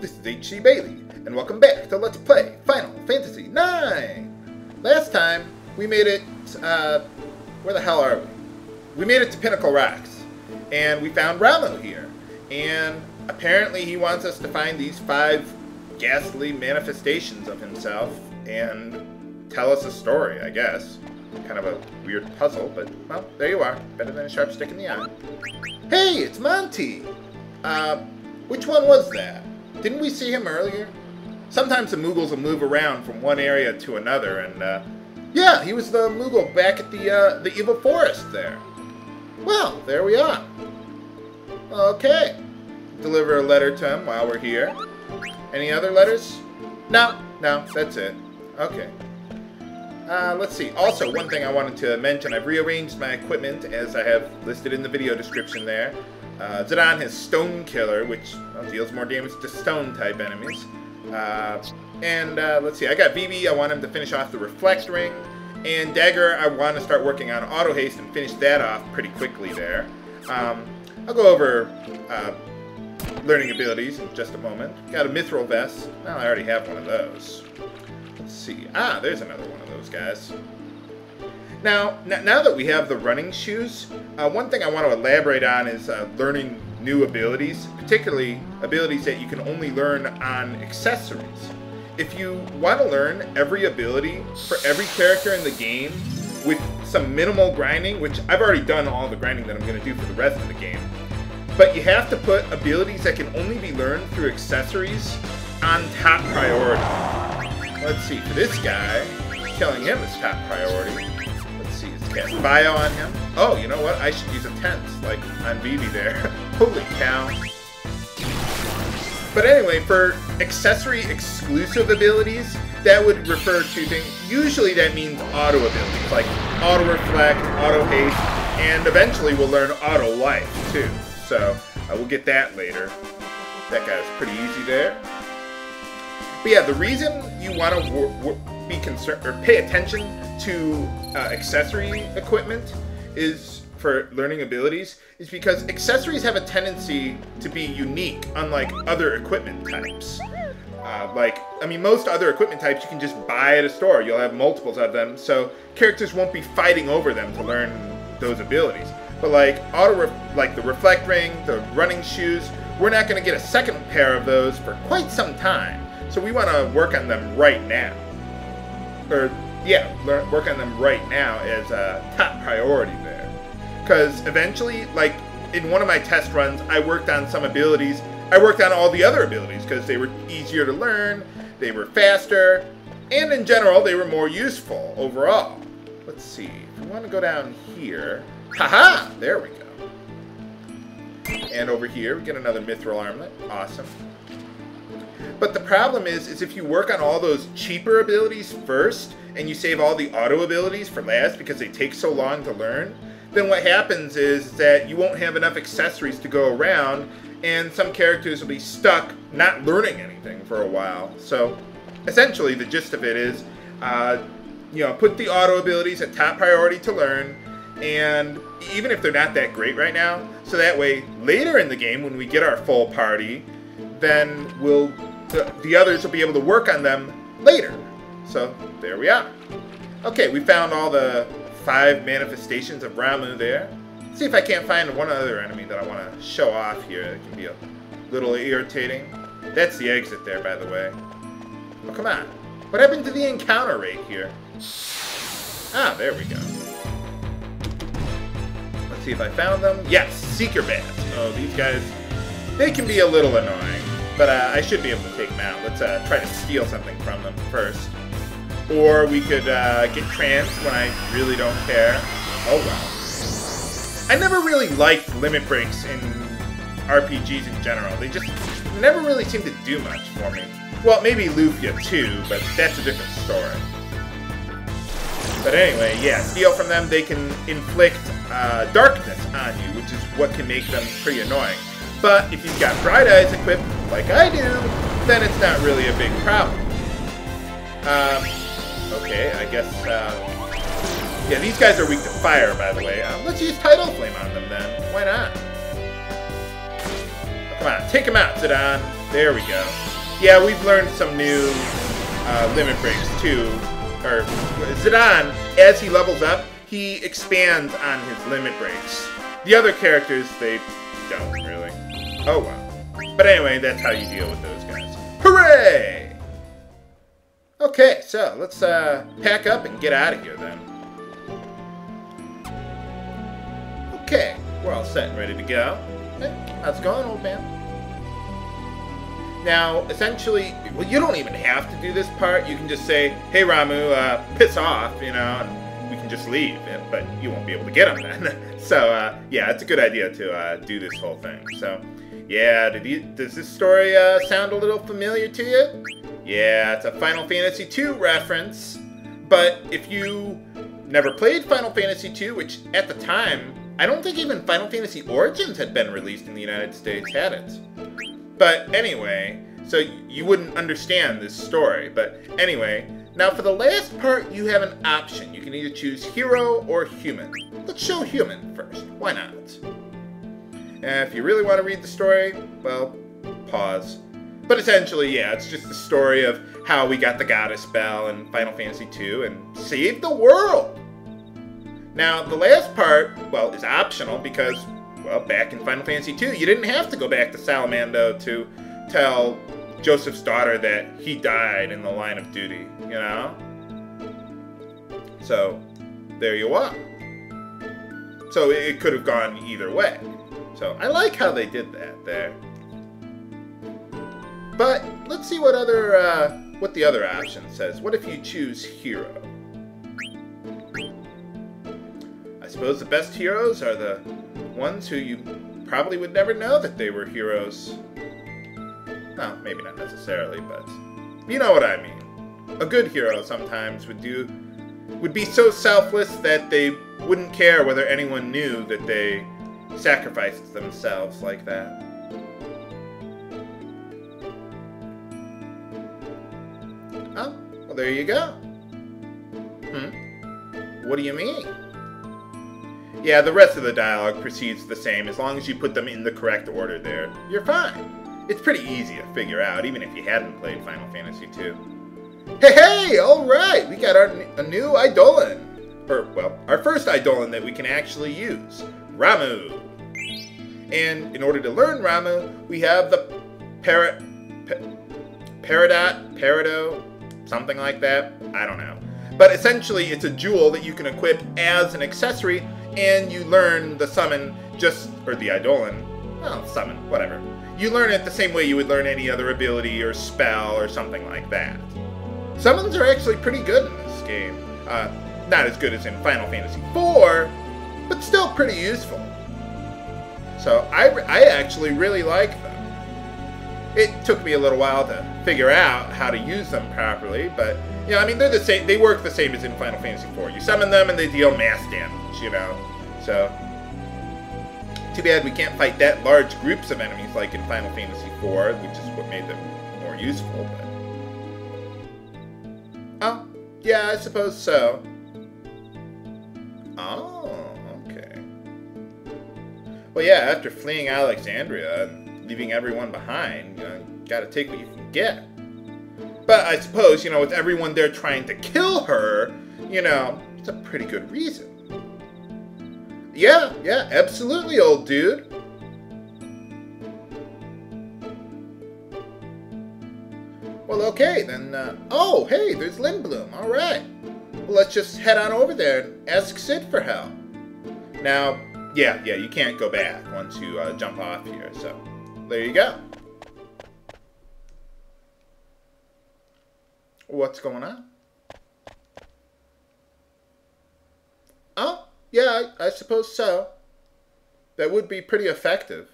this is H.C. Bailly, and welcome back to Let's Play Final Fantasy IX! Last time, we made it, uh, where the hell are we? We made it to Pinnacle Rocks, and we found Ramuh here, and apparently he wants us to find these five ghastly manifestations of himself, and tell us a story, I guess. Kind of a weird puzzle, but, well, there you are. Better than a sharp stick in the eye. Hey, it's Monty! Uh, which one was that? Didn't we see him earlier? Sometimes the Moogles will move around from one area to another, and, uh, yeah, he was the Moogle back at the, uh, the Evil Forest there. Well, there we are. Okay. Deliver a letter to him while we're here. Any other letters? No, no, that's it. Okay. Uh, let's see. Also, one thing I wanted to mention, I've rearranged my equipment as I have listed in the video description there. Uh, Zidane has Stone Killer, which deals more damage to stone-type enemies. Uh, and uh, let's see, I got Vivi, I want him to finish off the Reflect Ring. And Dagger, I want to start working on Auto Haste and finish that off pretty quickly there. Um, I'll go over uh, learning abilities in just a moment. Got a Mythril Vest. Well, I already have one of those. Let's see. Ah, there's another one of those guys. Now, now that we have the running shoes, uh, one thing I want to elaborate on is uh, learning new abilities, particularly abilities that you can only learn on accessories. If you want to learn every ability for every character in the game with some minimal grinding, which I've already done all the grinding that I'm going to do for the rest of the game, but you have to put abilities that can only be learned through accessories on top priority. Let's see, for this guy, killing him is top priority. Cast Bio on him. Oh, you know what? I should use a tense, like on Vivi there. Holy cow. But anyway, for accessory exclusive abilities, that would refer to things. Usually that means auto abilities, like auto reflect, auto haste, and eventually we'll learn auto life too. So uh, we'll get that later. That guy's pretty easy there. But yeah, the reason you want to be concerned or pay attention to uh, accessory equipment is for learning abilities is because accessories have a tendency to be unique, unlike other equipment types. Uh, like, I mean, most other equipment types you can just buy at a store. You'll have multiples of them, so characters won't be fighting over them to learn those abilities. But like auto, like the reflect ring, the running shoes, we're not going to get a second pair of those for quite some time. So we want to work on them right now. Or yeah, learn, work on them right now as a top priority there because eventually, like in one of my test runs, I worked on some abilities. I worked on all the other abilities because they were easier to learn, they were faster, and in general, they were more useful overall. Let's see. If we want to go down here, haha, there we go. And over here, we get another mythril armlet. Awesome. But the problem is, is if you work on all those cheaper abilities first, and you save all the auto abilities for last because they take so long to learn, then what happens is that you won't have enough accessories to go around, and some characters will be stuck not learning anything for a while. So, essentially, the gist of it is, uh, you know, put the auto abilities at top priority to learn, and even if they're not that great right now, so that way later in the game when we get our full party, then we'll the, the others will be able to work on them later. So there we are. Okay, we found all the five manifestations of Ramuh there. See if I can't find one other enemy that I want to show off here that can be a little irritating. That's the exit there, by the way. Oh, come on. What happened to the encounter rate here? Ah, there we go. Let's see if I found them. Yes, Seeker Bats. Oh, these guys, they can be a little annoying, but uh, I should be able to take them out. Let's uh, try to steal something from them first. Or we could uh, get Trance when I really don't care. Oh well. I never really liked limit breaks in RPGs in general. They just never really seem to do much for me. Well, maybe Lufia II, but that's a different story. But anyway, yeah, steal from them, they can inflict uh, darkness on you, which is what can make them pretty annoying. But if you've got Bright Eyes equipped, like I do, then it's not really a big problem. Um, Okay, I guess, uh... Yeah, these guys are weak to fire, by the way. Uh, let's use Tidal Flame on them, then. Why not? Oh, come on, take him out, Zidane. There we go. Yeah, we've learned some new uh, limit breaks too. Or Zidane, as he levels up, he expands on his limit breaks. The other characters, they don't really. Oh well. But anyway, that's how you deal with those guys. Hooray! Okay, so let's uh, pack up and get out of here then. Okay, we're all set and ready to go. How's it going, old man? Now, essentially, well, you don't even have to do this part. You can just say, hey, Ramuh, uh, piss off, you know, and we can just leave. But you won't be able to get him then. so, uh, yeah, it's a good idea to uh, do this whole thing. So, yeah, you, does this story uh, sound a little familiar to you? Yeah, it's a Final Fantasy II reference. But if you never played Final Fantasy II, which at the time I don't think even Final Fantasy Origins had been released in the United States, had it? But anyway, so you wouldn't understand this story. But anyway, now for the last part, you have an option. You can either choose hero or human. Let's show human first. Why not? And if you really want to read the story, well, pause. But essentially, yeah, it's just the story of how we got the Goddess Bell in Final Fantasy II and saved the world. Now, the last part, well, is optional because, well, back in Final Fantasy II, you didn't have to go back to Salamando to tell Joseph's daughter that he died in the line of duty, you know? So, there you are. So it could have gone either way. So I like how they did that there. But let's see what other uh, what the other option says. What if you choose hero? I suppose the best heroes are the ones who you probably would never know that they were heroes. Well, maybe not necessarily, but you know what I mean. A good hero sometimes would do would be so selfless that they wouldn't care whether anyone knew that they sacrificed themselves like that. Oh, well there you go. Hmm? What do you mean? Yeah, the rest of the dialogue proceeds the same as long as you put them in the correct order there. You're fine. It's pretty easy to figure out, even if you hadn't played Final Fantasy II. Hey, hey! Alright! We got our, a new Eidolon. Or, well, our first Eidolon that we can actually use. Ramuh. And in order to learn Ramuh, we have the Parrot... Peridot? Peridot? Something like that? I don't know. But essentially, it's a jewel that you can equip as an accessory and you learn the summon just, or the Eidolon, well, summon, whatever. You learn it the same way you would learn any other ability or spell or something like that. Summons are actually pretty good in this game. Uh, not as good as in Final Fantasy IV, but still pretty useful. So I, I actually really like them. It took me a little while to figure out how to use them properly, but yeah, I mean they're the same. They work the same as in Final Fantasy IV. You summon them and they deal mass damage, you know. So too bad we can't fight that large groups of enemies like in Final Fantasy IV, which is what made them more useful. But oh, yeah, I suppose so. Oh. Well, yeah, after fleeing Alexandria and leaving everyone behind, you know, gotta take what you can get. But I suppose, you know, with everyone there trying to kill her, you know, it's a pretty good reason. Yeah, yeah, absolutely, old dude. Well, okay, then, uh, oh, hey, there's Lindblum, all right. Well, let's just head on over there and ask Sid for help. Now, yeah, yeah, you can't go back once you uh, jump off here, so there you go. What's going on? Oh, yeah, I, I suppose so. That would be pretty effective.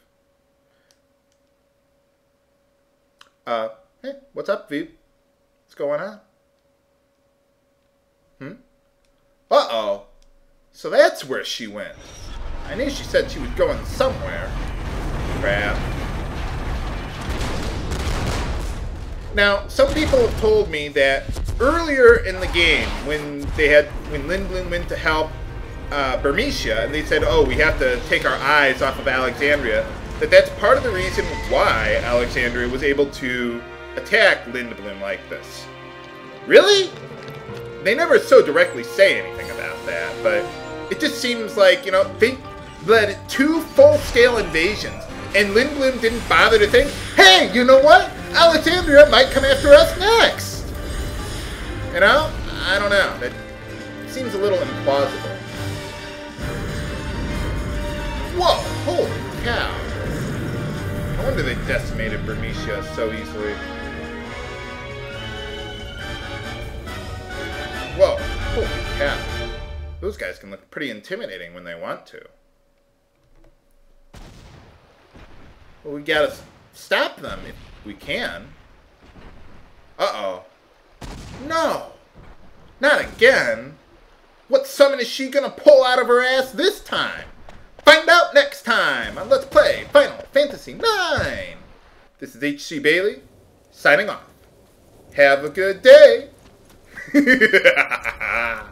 Uh, hey, what's up, V? What's going on? Hmm? Uh-oh. So that's where she went. I knew she said she was going somewhere. Crap. Now, some people have told me that earlier in the game, when they had when Lindblum went to help uh, Burmecia, and they said, "Oh, we have to take our eyes off of Alexandria," that that's part of the reason why Alexandria was able to attack Lindblum like this. Really? They never so directly say anything about that, but it just seems like, you know, they led two full-scale invasions, and Lindblum didn't bother to think, hey, you know what? Alexandria might come after us next. You know? I don't know. That seems a little implausible. Whoa, holy cow. No wonder they decimated Burmecia so easily. Whoa, holy cow. Those guys can look pretty intimidating when they want to. Well, we gotta stop them if we can. Uh-oh. No! Not again! What summon is she gonna pull out of her ass this time? Find out next time on Let's Play Final Fantasy IX! This is H.C. Bailly, signing off. Have a good day!